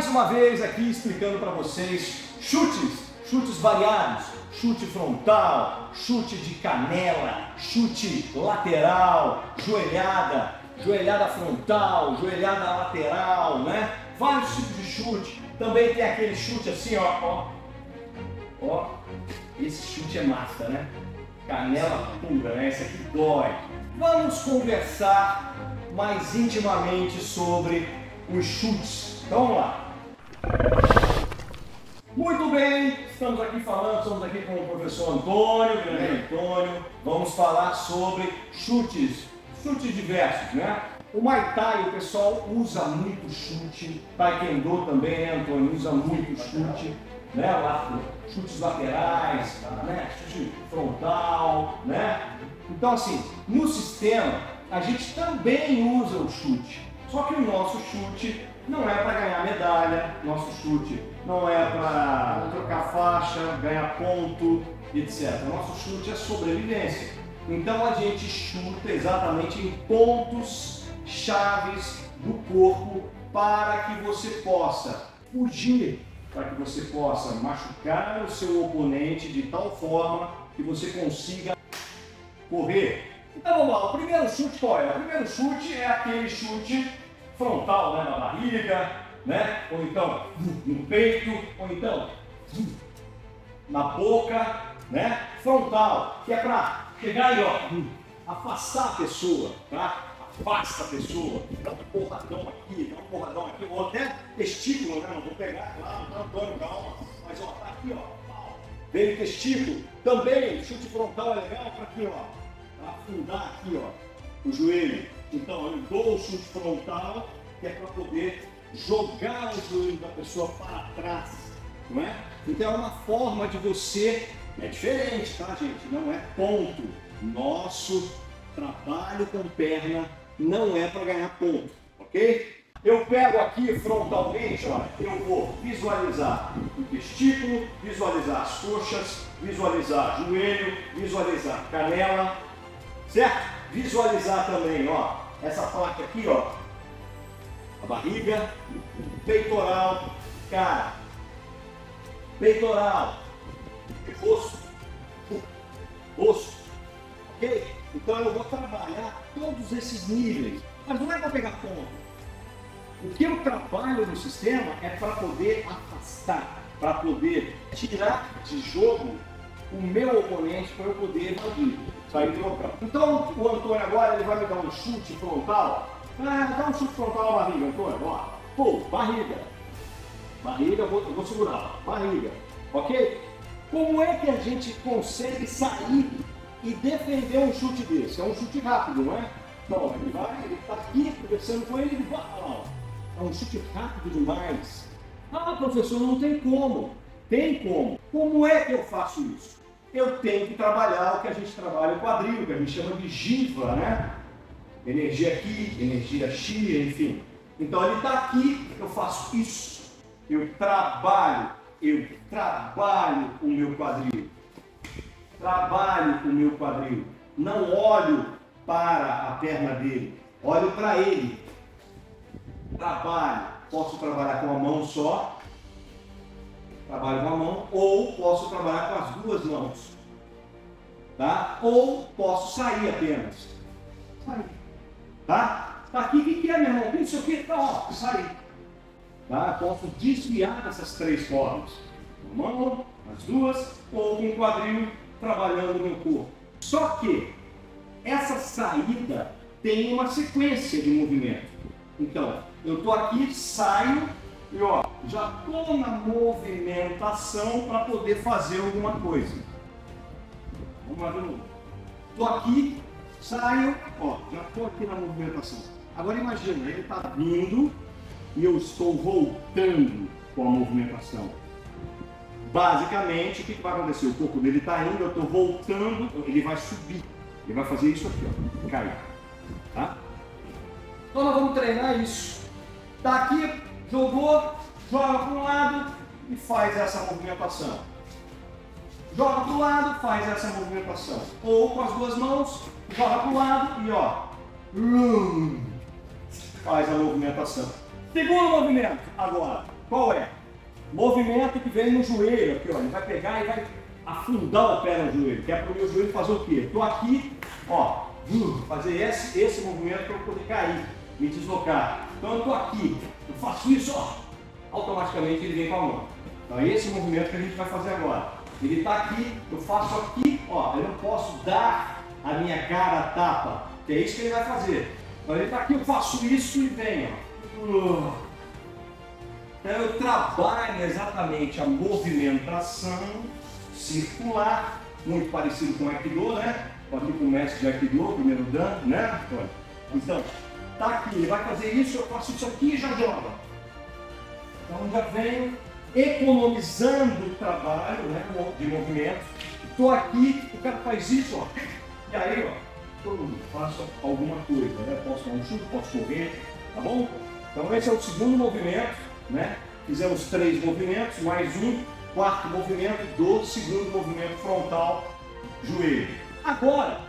Mais uma vez aqui explicando para vocês chutes, chutes variados, chute frontal, chute de canela, chute lateral, joelhada, joelhada frontal, joelhada lateral, né? Vários tipos de chute. Também tem aquele chute assim, ó, ó. Ó, esse chute é massa, né? Canela pura, né? Esse aqui dói. Vamos conversar mais intimamente sobre os chutes. Então vamos lá. Muito bem, estamos aqui falando, estamos aqui com o professor Antônio, grande Antônio. Vamos falar sobre chutes, chutes diversos, né? O Muay Thai, o pessoal usa muito chute, Taekwondo também, né, Antônio? Usa muito chute, né? Lá, chutes laterais, né? Chute frontal, né? Então, assim, no sistema, a gente também usa o chute. Só que o nosso chute não é para ganhar medalha, nosso chute não é para trocar faixa, ganhar ponto, etc. Nosso chute é sobrevivência. Então a gente chuta exatamente em pontos chaves do corpo para que você possa fugir, para que você possa machucar o seu oponente de tal forma que você consiga correr. Então vamos lá, o primeiro chute qual é? O primeiro chute é aquele chute frontal, né, na barriga, né? Ou então no peito, ou então na boca, né? Frontal, que é para chegar aí, ó, afastar a pessoa, tá? Afasta a pessoa, dá um porradão aqui, dá um porradão aqui, ou até testículo, né? Não vou pegar, claro, não, Antônio, calma, mas ó, tá aqui, ó, veio testículo, também chute frontal é legal para aqui, ó, afundar aqui, ó, o joelho. Então, eu dou o frontal, que é para poder jogar o joelho da pessoa para trás, não é? Então, é uma forma de você, é diferente, tá, gente? Não é ponto. Nosso trabalho com perna não é para ganhar ponto, ok? Eu pego aqui frontalmente, ó, eu vou visualizar o testículo, visualizar as coxas, visualizar joelho, visualizar canela, certo? Visualizar também, ó, essa parte aqui, ó, a barriga, peitoral, cara, peitoral, rosto, rosto, ok? Então eu vou trabalhar todos esses níveis, mas não é para pegar ponto. O que eu trabalho no sistema é para poder afastar, para poder tirar de jogo o meu oponente para eu poder invadir, sair do local. Então o Antônio agora ele vai me dar um chute frontal. Ah, dá um chute frontal na barriga, Antônio. Ó. Pô, barriga. Barriga, eu vou, eu vou segurar. Barriga. Ok? Como é que a gente consegue sair e defender um chute desse? É um chute rápido, não é? Não, ele vai, ele está aqui conversando com ele, ele vai lá. É um chute rápido demais. Ah, professor, não tem como. Tem como. Como é que eu faço isso? Eu tenho que trabalhar o que a gente trabalha o quadril, que a gente chama de giva, né? Energia aqui, energia X, enfim. Então ele está aqui, eu faço isso. Eu trabalho, eu trabalho o meu quadril. Trabalho o meu quadril. Não olho para a perna dele, olho para ele. Trabalho. Posso trabalhar com a mão só, trabalho com a mão, ou posso trabalhar com as duas mãos. Tá? Ou posso sair apenas. Sair. Tá? Tá aqui, o que, que é, meu irmão? Isso aqui, tá, ó, sair. Tá? Posso desviar dessas três formas. Com a mão, as duas, ou com o quadril trabalhando no corpo. Só que essa saída tem uma sequência de movimento. Então, eu estou aqui, saio e ó, já estou na movimentação para poder fazer alguma coisa. Vamos lá de novo. Estou aqui, saio, ó, já estou aqui na movimentação. Agora imagina, ele está vindo e eu estou voltando com a movimentação. Basicamente, o que, que vai acontecer? O corpo dele está indo, eu estou voltando, ele vai subir. Ele vai fazer isso aqui, ó, cair. Tá? Então nós vamos treinar isso. Tá aqui, jogou, joga para um lado e faz essa movimentação. Joga para o lado, faz essa movimentação. Ou com as duas mãos, joga para o lado e ó, faz a movimentação. Segundo movimento, agora. qual é? Movimento que vem no joelho aqui, ó. Ele vai pegar e vai afundar o pé no joelho, que é para o meu joelho fazer o quê? Estou aqui, ó, fazer esse, esse movimento para eu poder cair, me deslocar. Então eu estou aqui, eu faço isso, ó, automaticamente ele vem com a mão. Então é esse movimento que a gente vai fazer agora. Ele está aqui, eu faço aqui, ó, eu não posso dar a minha cara a tapa, que é isso que ele vai fazer. Então ele está aqui, eu faço isso e vem, ó. Então eu trabalho exatamente a movimentação circular, muito parecido com o Aikido, né? Aqui com o mestre de Aikido, primeiro Dan, né? Então, tá aqui, ele vai fazer isso, eu faço isso aqui e já joga. Então já venho economizando o trabalho né, de movimento. Estou aqui, o cara faz isso, ó. E aí, ó, eu faço alguma coisa, né? Posso dar um chute, posso correr, tá bom? Então esse é o segundo movimento, né? Fizemos três movimentos, mais um quarto movimento do segundo movimento frontal, joelho. Agora,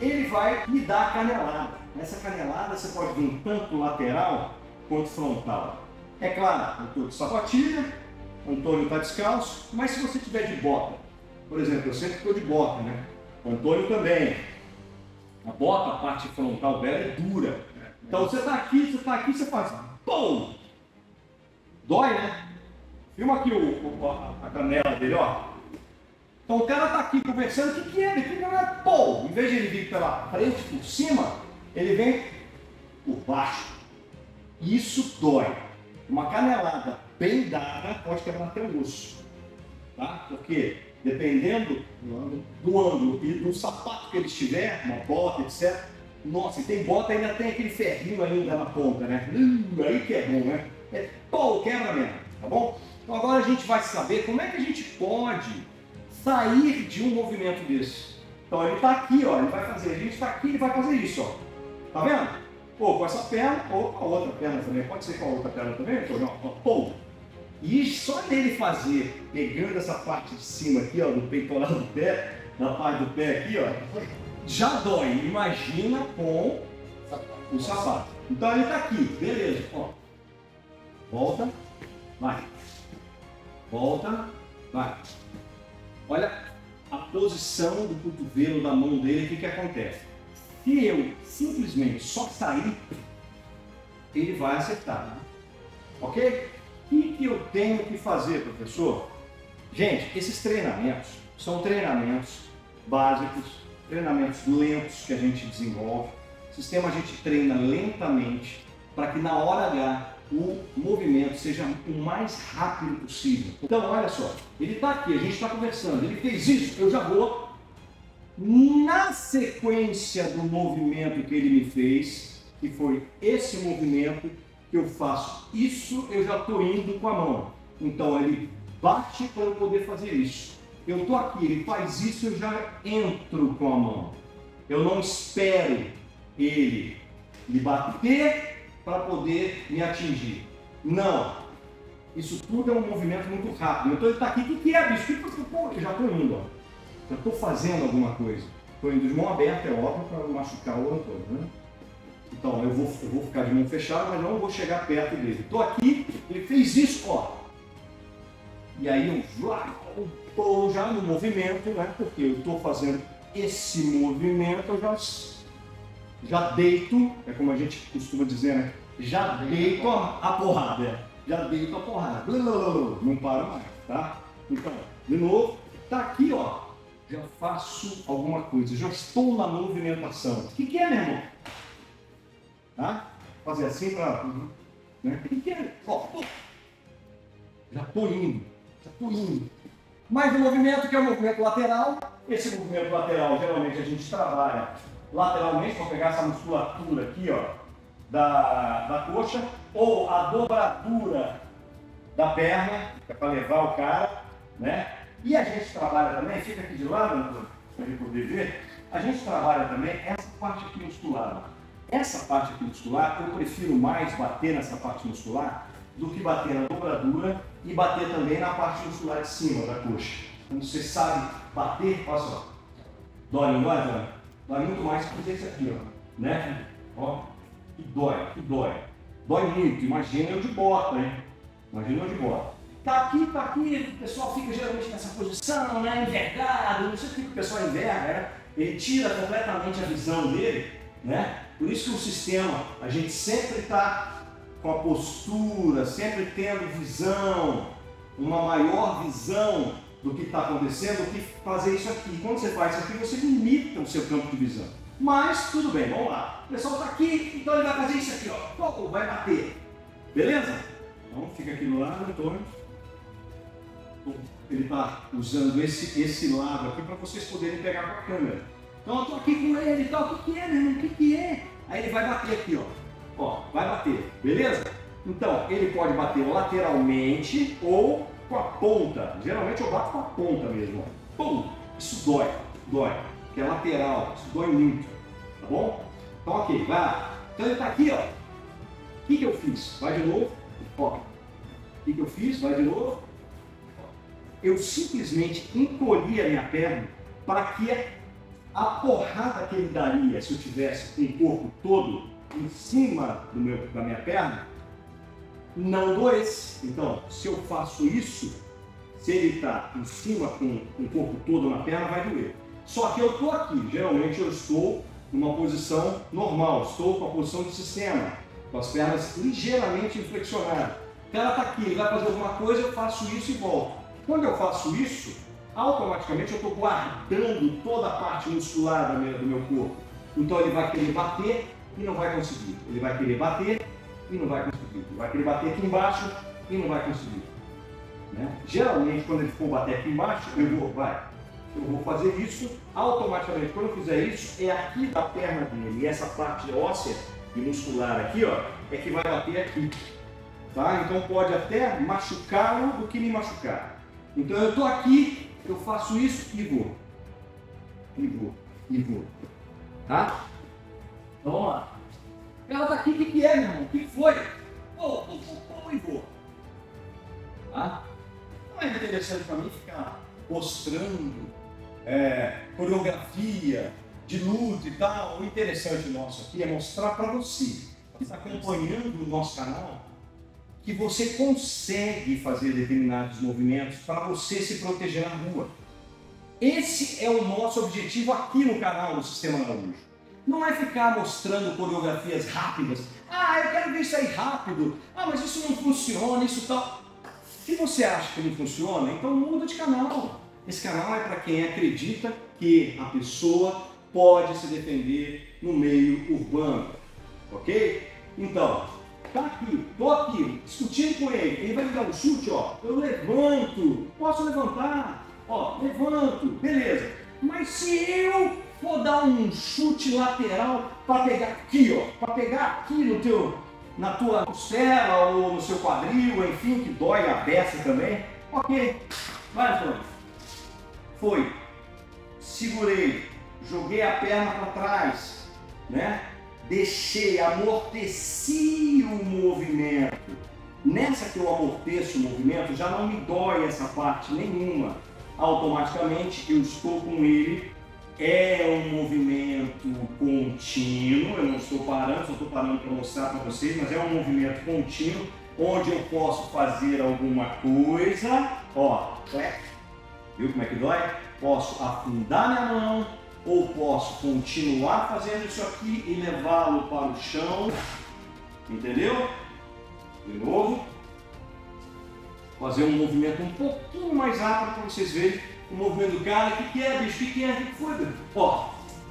ele vai me dar a canelada. Nessa canelada você pode vir tanto lateral quanto frontal. É claro, eu estou de sapatilha, Antônio está descalço, mas se você tiver de bota, por exemplo, eu sempre estou de bota, né? O Antônio também. A bota, a parte frontal dela é dura. Então você está aqui, você está aqui, você faz pum! Dói, né? Filma aqui o, o, a canela dele, ó. Então o cara tá aqui conversando, o que, que é? Ele fica, né? em vez de ele vir pela frente, por cima, ele vem por baixo. Isso dói. Uma canelada bem dada pode quebrar até o osso. Tá? Porque dependendo do ângulo e do sapato que ele estiver, uma bota, etc. Nossa, e tem bota ainda tem aquele ferrinho ainda na ponta, né? Hum, aí que é bom, né? É, pô, quebra mesmo, tá bom? Então agora a gente vai saber como é que a gente pode sair de um movimento desse. Então ele está aqui, ó, ele vai fazer, gente está aqui, ele vai fazer isso, ó. Tá vendo? Ou com essa perna, ou com a outra perna também. Pode ser com a outra perna também, então, pô. E só dele fazer, pegando essa parte de cima aqui, ó, do peitoral do pé, na parte do pé aqui, ó, já dói. Imagina com o sapato. Então ele está aqui, beleza, ó. Volta, vai. Volta, vai. Olha a posição do cotovelo da mão dele, o que, que acontece? Se eu simplesmente só sair, ele vai acertar. Ok? O que, que eu tenho que fazer, professor? Gente, esses treinamentos são treinamentos básicos, treinamentos lentos que a gente desenvolve. O sistema a gente treina lentamente para que na hora H o movimento seja o mais rápido possível. Então, olha só, ele está aqui, a gente está conversando, ele fez isso, eu já vou na sequência do movimento que ele me fez, que foi esse movimento que eu faço isso, eu já estou indo com a mão. Então ele bate para eu poder fazer isso. Eu estou aqui, ele faz isso, eu já entro com a mão. Eu não espero ele me bater para poder me atingir. Não. Isso tudo é um movimento muito rápido. Então ele está aqui, o que, que é, bicho? Eu já estou indo, ó. Já estou fazendo alguma coisa. Estou indo de mão aberta, é óbvio, para não machucar o Antônio, né? Então eu vou, eu vou ficar de mão fechada, mas não vou chegar perto dele. Estou aqui, ele fez isso, ó. E aí eu estou já no movimento, né? Porque eu estou fazendo esse movimento, eu já já deito, é como a gente costuma dizer, né? Já deito a, a porrada, é. já deito a porrada. Não para mais, tá? Então, de novo, tá aqui, ó. Já faço alguma coisa, já estou na movimentação. O que, que é, meu irmão? Tá? Fazer assim para. Né? O que, que é? Ó, já estou indo, já estou indo. Mais um movimento que é o movimento lateral. Esse movimento lateral, geralmente a gente trabalha lateralmente, vou pegar essa musculatura aqui, ó, da, da coxa, ou a dobradura da perna, que é para levar o cara, né? E a gente trabalha também, fica aqui de lado, para ele poder ver, a gente trabalha também essa parte aqui muscular. Essa parte aqui muscular, eu prefiro mais bater nessa parte muscular do que bater na dobradura e bater também na parte muscular de cima da coxa. Como você sabe bater, olha só, dói, não dói, dói? Dói muito mais que esse aqui, ó. Né? Ó, que dói, que dói. Dói muito, imagina eu de bota, hein? Imagina de bola. Tá aqui, tá aqui, o pessoal fica geralmente nessa posição, né? Envergado, não sei o que o pessoal enverga, né? Ele tira completamente a visão dele, né? Por isso que o sistema, a gente sempre está com a postura, sempre tendo visão, uma maior visão do que está acontecendo, do que fazer isso aqui. Quando você faz isso aqui, você limita o seu campo de visão. Mas tudo bem, vamos lá. O pessoal está aqui, então ele vai fazer isso aqui, ó. Vai bater. Beleza? Então fica aqui no lado, Antônio. Ele está usando esse, esse lado aqui para vocês poderem pegar com a câmera. Então eu estou aqui com ele e tal. O que, que é, meu irmão? O que, que é? Aí ele vai bater aqui, ó. Ó, vai bater, beleza? Então, ele pode bater lateralmente ou com a ponta. Geralmente eu bato com a ponta mesmo. Ó. Pum! Isso dói, dói. Que é lateral, isso dói muito. Tá bom? Então, ok, vai lá. Então ele está aqui, ó. O que, que eu fiz? Vai de novo. Ó. O que, que eu fiz? Vai de novo. Eu simplesmente encolhi a minha perna para que a porrada que ele daria se eu tivesse o corpo todo em cima do meu, da minha perna não doesse. Então, se eu faço isso, se ele está em cima com, com o corpo todo na perna, vai doer. Só que eu estou aqui, geralmente eu estou numa posição normal, estou com a posição de sistema, com as pernas ligeiramente flexionadas. O cara está aqui, ele vai fazer alguma coisa, eu faço isso e volto. Quando eu faço isso, automaticamente eu estou guardando toda a parte muscular do meu, do meu corpo. Então ele vai querer bater e não vai conseguir. Ele vai querer bater e não vai conseguir. Ele vai querer bater aqui embaixo e não vai conseguir. Né? Geralmente, quando ele for bater aqui embaixo, eu vou, vai, eu vou fazer isso, automaticamente, quando eu fizer isso, é aqui da perna dele, e essa parte óssea e muscular aqui, ó, é que vai bater aqui. Tá? Então pode até machucá-lo do que me machucar. Então eu estou aqui, eu faço isso e vou. E vou, e vou. Tá? Então vamos lá. Ela está aqui, o que, que é, meu irmão? O que foi? Pô, pô, pô, pô, e vou. Tá? Não é interessante para mim ficar mostrando é, coreografia de luta e tal. O interessante nosso aqui é mostrar para você, que está acompanhando o nosso canal, que você consegue fazer determinados movimentos para você se proteger na rua. Esse é o nosso objetivo aqui no canal do Sistema Araújo. Não é ficar mostrando coreografias rápidas. Ah, eu quero ver isso aí rápido. Ah, mas isso não funciona, isso tal. Se você acha que não funciona, então muda de canal. Esse canal é para quem acredita que a pessoa pode se defender no meio urbano, ok? Então, tá aqui, tô aqui, discutindo com ele, ele vai me dar um chute, ó, eu levanto, posso levantar, ó, levanto, beleza. Mas se eu for dar um chute lateral para pegar aqui, ó, para pegar aqui no teu, na tua costela ou no seu quadril, enfim, que dói a beça também, ok, vai Antônio. Foi, segurei, joguei a perna para trás, né? Deixei, amorteci o movimento. Nessa que eu amorteço o movimento, já não me dói essa parte nenhuma. Automaticamente eu estou com ele. É um movimento contínuo, eu não estou parando, só estou parando para mostrar para vocês, mas é um movimento contínuo, onde eu posso fazer alguma coisa. Ó, viu como é que dói? Posso afundar minha mão, ou posso continuar fazendo isso aqui e levá-lo para o chão, entendeu? De novo, fazer um movimento um pouquinho mais rápido para vocês verem o movimento do cara. O que, que é, bicho? O que, que é? O que foi? Ó,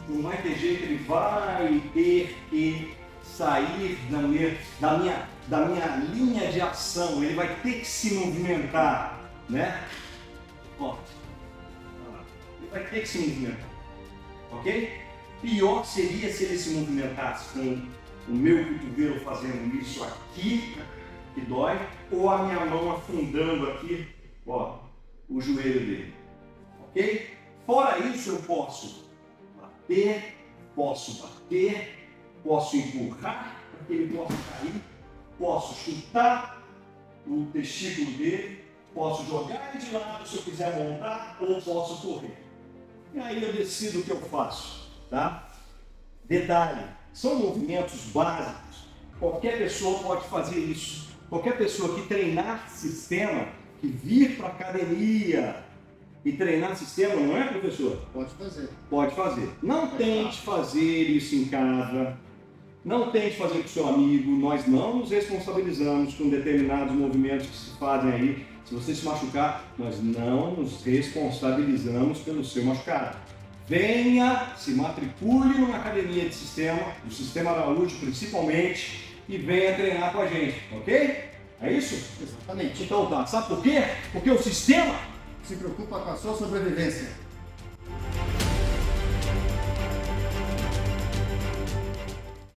não vai ter jeito, ele vai ter que sair da minha, da minha, da minha linha de ação, ele vai ter que se movimentar, né? Ó, ele vai ter que se movimentar ok? Pior seria se ele se movimentasse com o meu cotovelo fazendo isso aqui, que dói, ou a minha mão afundando aqui, ó, o joelho dele, ok? Fora isso, eu posso bater, posso bater, posso empurrar para que ele possa cair, posso chutar o testículo dele, posso jogar ele de lado se eu quiser montar, ou posso correr. E aí eu decido o que eu faço, tá? Detalhe, são movimentos básicos. Qualquer pessoa pode fazer isso. qualquer pessoa que treinar sistema, que vir para academia e treinar sistema, não é, professor? Pode fazer. Pode fazer. Não tente fazer isso em casa. Não tente fazer com seu amigo. Nós não nos responsabilizamos com determinados movimentos que se fazem aí. Se você se machucar, nós não nos responsabilizamos pelo seu machucado. Venha, se matricule numa academia de sistema, do Sistema Araújo principalmente, e venha treinar com a gente, ok? É isso? Exatamente. Então tá, sabe por quê? Porque o sistema Se preocupa com a sua sobrevivência.